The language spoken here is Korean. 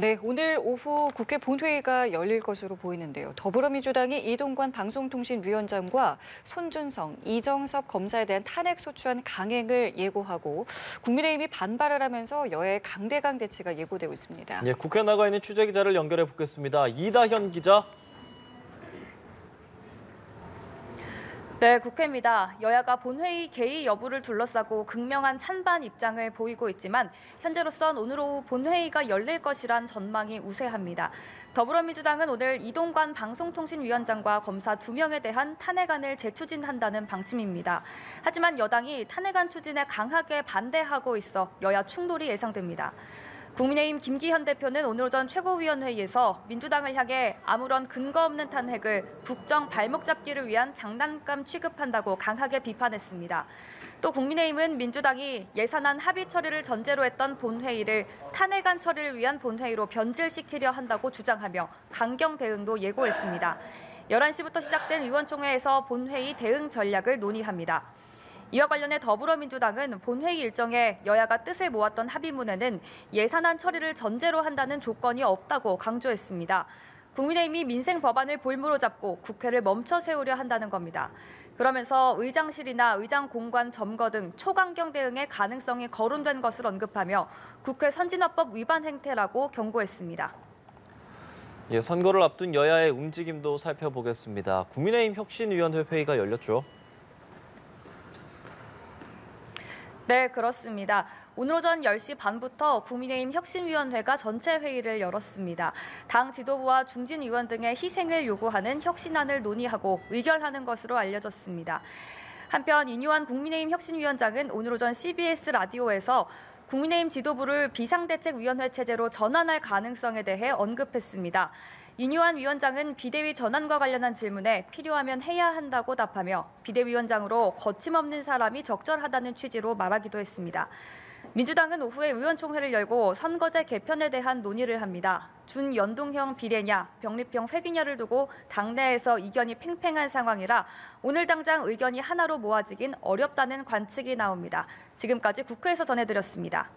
네, 오늘 오후 국회 본회의가 열릴 것으로 보이는데요. 더불어민주당이 이동관 방송통신위원장과 손준성, 이정섭 검사에 대한 탄핵 소추안 강행을 예고하고 국민의힘이 반발을 하면서 여야의 강대강 대치가 예고되고 있습니다. 예, 국회 나가 있는 취재 기자를 연결해 보겠습니다. 이다현 기자. 네, 국회입니다. 여야가 본회의 개의 여부를 둘러싸고 극명한 찬반 입장을 보이고 있지만 현재로선 오늘 오후 본회의가 열릴 것이란 전망이 우세합니다. 더불어민주당은 오늘 이동관 방송통신위원장과 검사 두 명에 대한 탄핵안을 재추진한다는 방침입니다. 하지만 여당이 탄핵안 추진에 강하게 반대하고 있어 여야 충돌이 예상됩니다. 국민의힘 김기현 대표는 오늘 오전 최고위원회의에서 민주당을 향해 아무런 근거 없는 탄핵을 국정 발목 잡기를 위한 장난감 취급한다고 강하게 비판했습니다. 또 국민의힘은 민주당이 예산안 합의 처리를 전제로 했던 본회의를 탄핵안 처리를 위한 본회의로 변질시키려 한다고 주장하며 강경 대응도 예고했습니다. 11시부터 시작된 의원총회에서 본회의 대응 전략을 논의합니다. 이와 관련해 더불어민주당은 본회의 일정에 여야가 뜻을 모았던 합의문에는 예산안 처리를 전제로 한다는 조건이 없다고 강조했습니다. 국민의힘이 민생 법안을 볼모로 잡고 국회를 멈춰 세우려 한다는 겁니다. 그러면서 의장실이나 의장 공관 점거 등 초강경 대응의 가능성이 거론된 것을 언급하며 국회 선진화법 위반 행태라고 경고했습니다. 예, 선거를 앞둔 여야의 움직임도 살펴보겠습니다. 국민의힘 혁신위원회 회의가 열렸죠. 네, 그렇습니다. 오늘 오전 10시 반부터 국민의힘 혁신위원회가 전체 회의를 열었습니다. 당 지도부와 중진 의원 등의 희생을 요구하는 혁신안을 논의하고 의결하는 것으로 알려졌습니다. 한편 이뉴한 국민의힘 혁신위원장은 오늘 오전 CBS 라디오에서 국민의힘 지도부를 비상대책위원회 체제로 전환할 가능성에 대해 언급했습니다. 이뉴한 위원장은 비대위 전환과 관련한 질문에 필요하면 해야 한다고 답하며 비대위원장으로 거침없는 사람이 적절하다는 취지로 말하기도 했습니다. 민주당은 오후에 의원총회를 열고 선거제 개편에 대한 논의를 합니다. 준연동형 비례냐, 병립형 회귀냐를 두고 당내에서 이견이 팽팽한 상황이라 오늘 당장 의견이 하나로 모아지긴 어렵다는 관측이 나옵니다. 지금까지 국회에서 전해드렸습니다.